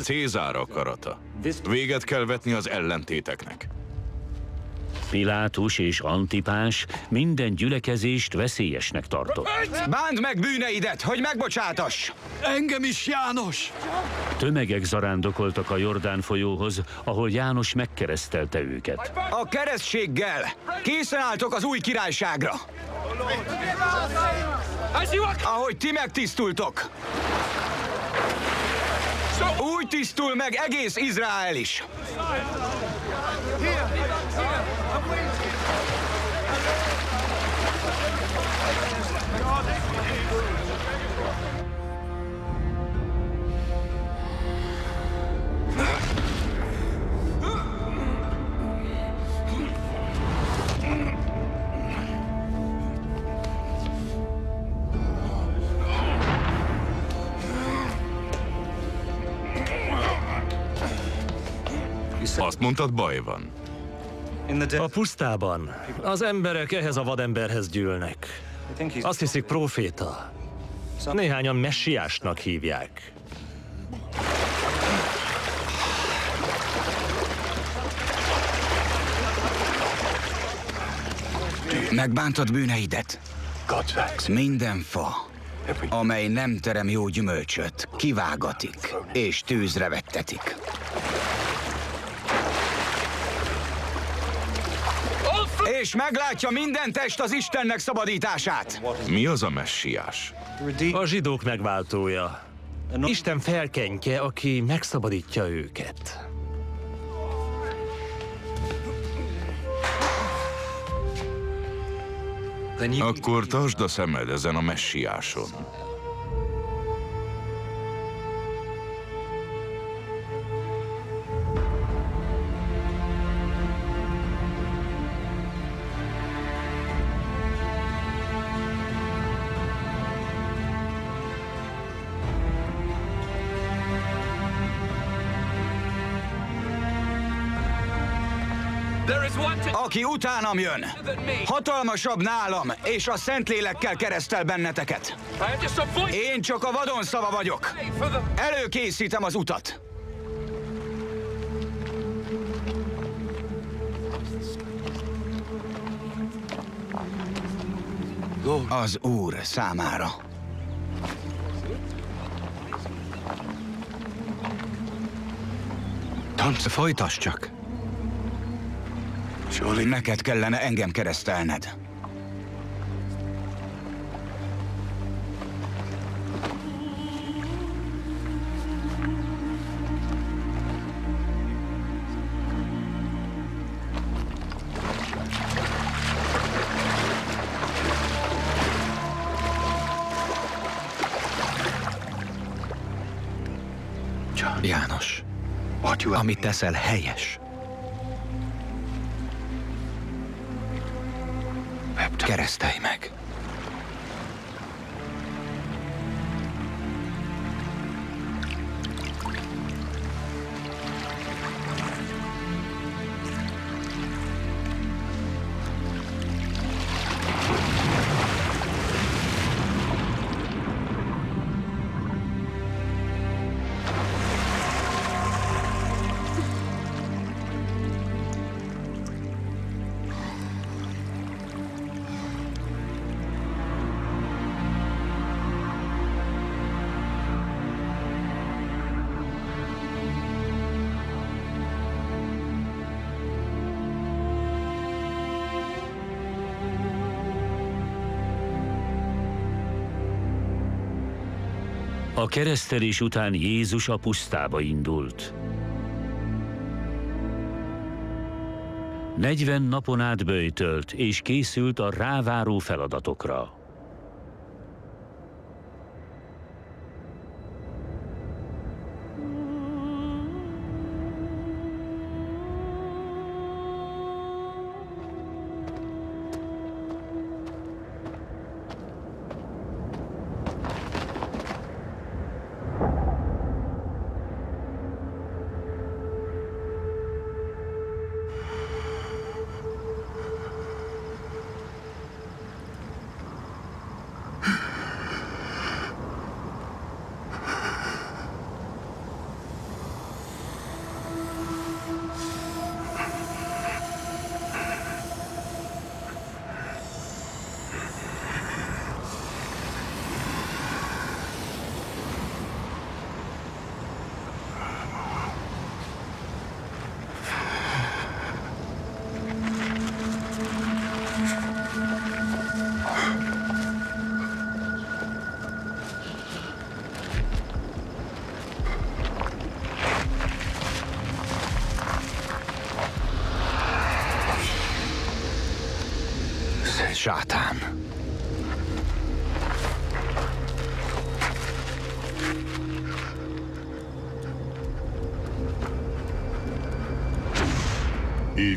Cézár akarata. Véget kell vetni az ellentéteknek. Pilátus és Antipás minden gyülekezést veszélyesnek tartott. Bánd meg bűneidet, hogy megbocsátass! Engem is, János! Tömegek zarándokoltak a Jordán folyóhoz, ahol János megkeresztelte őket. A keresztséggel készen álltok az új királyságra. Ahogy ti megtisztultok. Úgy tisztul meg egész Izrael is. Azt mondtad, baj van. A pusztában az emberek ehhez a vademberhez gyűlnek. Azt hiszik proféta. Néhányan messiásnak hívják. Megbántad bűneidet. Minden fa, amely nem terem jó gyümölcsöt, kivágatik és tűzre vettetik. És meglátja minden test az Istennek szabadítását. Mi az a messiás? A zsidók megváltója. Isten felkenyke, aki megszabadítja őket. Akkor tartsd a szemed ezen a messiáson. Aki utánam jön, hatalmasabb nálam, és a Szentlélekkel keresztel benneteket. Én csak a vadon szava vagyok. Előkészítem az utat. Az Úr számára. Folytasd csak. Neked kellene engem keresztelned. János, amit teszel helyes. Keresztelj meg! A keresztelés után Jézus a pusztába indult. 40 napon át böjtölt, és készült a ráváró feladatokra.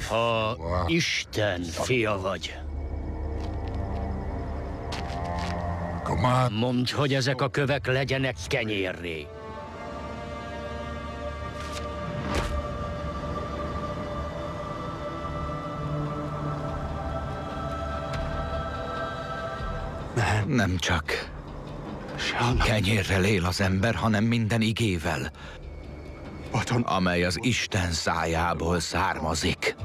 Ha Isten fia vagy, mondd, hogy ezek a kövek legyenek kenyérré. Nem csak kenyérrel él az ember, hanem minden igével, amely az Isten szájából származik.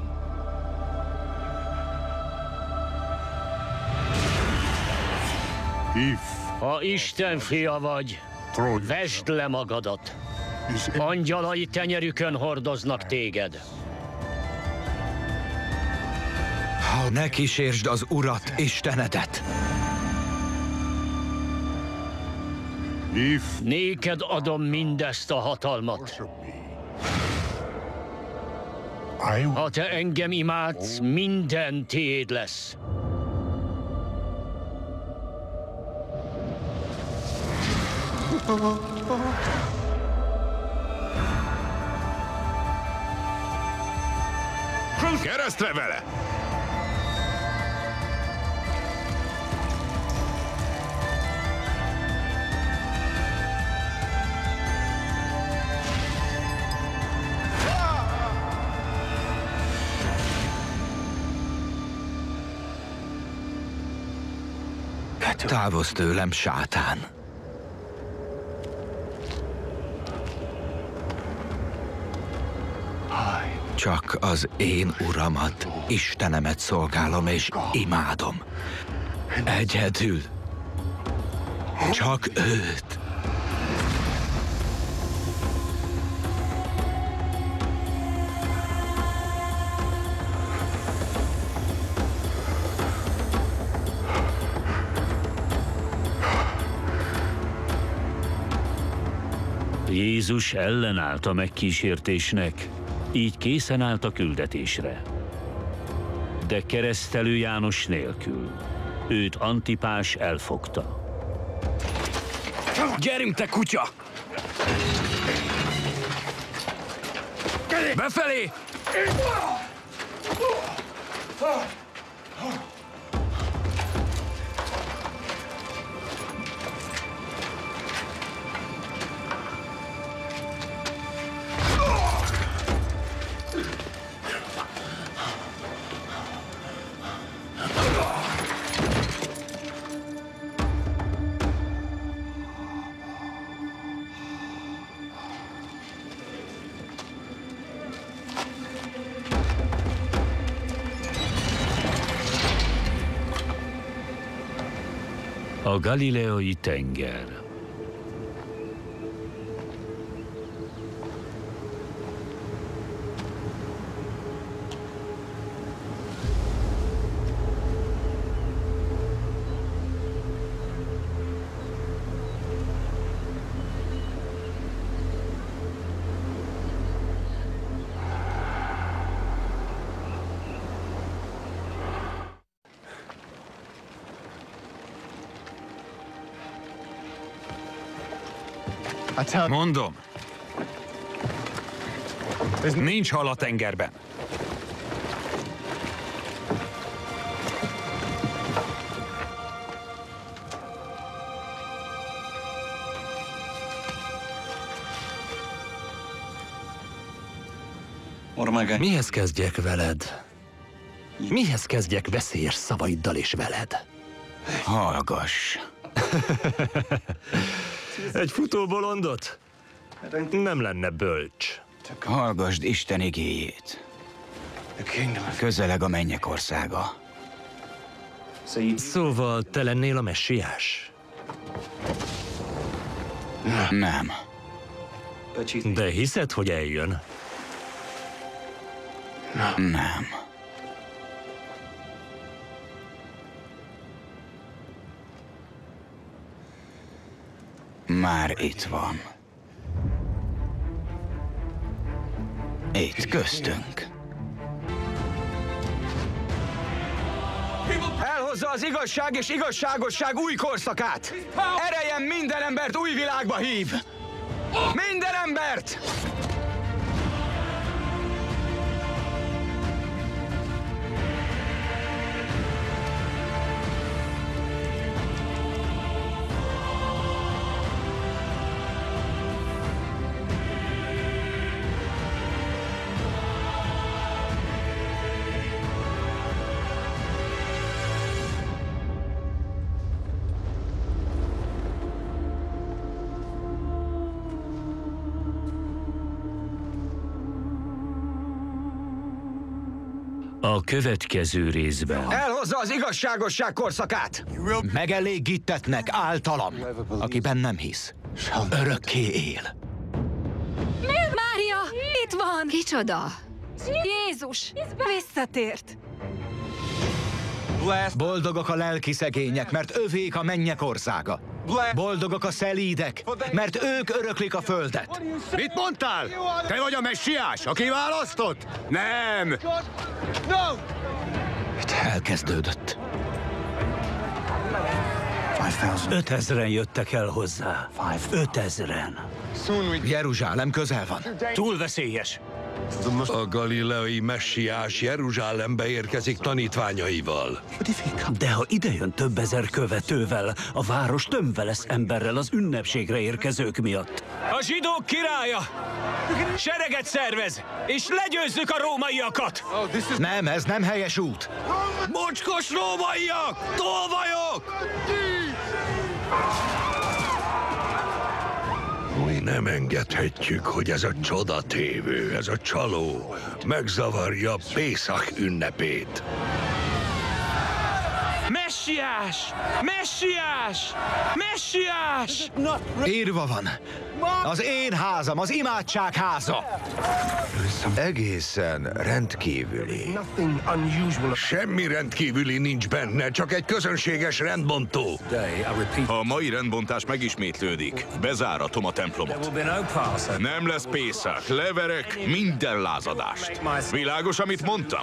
Ha Isten fia vagy, vesd le magadat. Angyalai tenyerükön hordoznak téged. Ne kísérsd az Urat, Istenedet! Néked adom mindezt a hatalmat. Ha te engem imádsz, minden tiéd lesz. Keresztre vele! Távozz tőlem, sátán! Csak az én uramat, Istenemet szolgálom és imádom. Egyedül. Csak őt. Jézus ellenállt a megkísértésnek, így készen állt a küldetésre. De keresztelő János nélkül. Őt Antipás elfogta. Gyerünk, te kutya! Befelé! A Galileai tenger. Mondom. Nincs hal a tengerben. Mihez kezdjek veled? Mihez kezdjek veszélyes szavaiddal és veled? Hallgass. Egy futóbolondot? Nem lenne bölcs. Hallgasd Isten igéjét. Közeleg a mennyek országa. Szóval te lennél a messiás? Nem. De hiszed, hogy eljön? Nem. Már itt van. Itt köztünk. Elhozza az igazság és igazságosság új korszakát! Erejem minden embert új világba hív! Minden embert! A következő részben Elhozza az igazságosság korszakát! Megelégítetnek általam, aki bennem hisz. Örökké él. Mária, itt van! Kicsoda? Jézus! Visszatért! Boldogok a lelki szegények, mert övék a mennyek országa. Boldogok a szelídek, mert ők öröklik a földet. Mit mondtál? Te vagy a messiás, aki választott? Nem! Elkezdődött. Ötezren jöttek el hozzá. Ötezren. Jeruzsálem közel van. Túl veszélyes. A galileai messiás Jeruzsálembe érkezik tanítványaival. De ha idejön több ezer követővel, a város tömve lesz emberrel az ünnepségre érkezők miatt. A zsidók királya! Sereget szervez, és legyőzzük a rómaiakat! Nem, ez nem helyes út. Mocskos rómaiak! Tolvajok! Nem engedhetjük, hogy ez a csodatévő, ez a csaló megzavarja Pészak ünnepét. Messiás! Messiás! Messiás! Írva van. Az én házam, az imádság háza. Egészen rendkívüli. Semmi rendkívüli nincs benne, csak egy közönséges rendbontó. Ha a mai rendbontás megismétlődik, bezáratom a templomot. Nem lesz pészak, leverek minden lázadást. Világos, amit mondtam?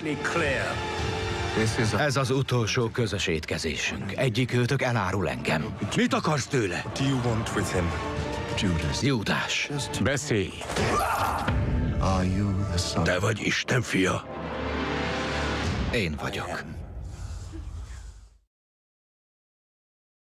Ez az utolsó közös étkezésünk. Egyik őtök elárul engem. Mit akarsz tőle? Júdás. Beszélj! Te vagy Isten fia. Én vagyok.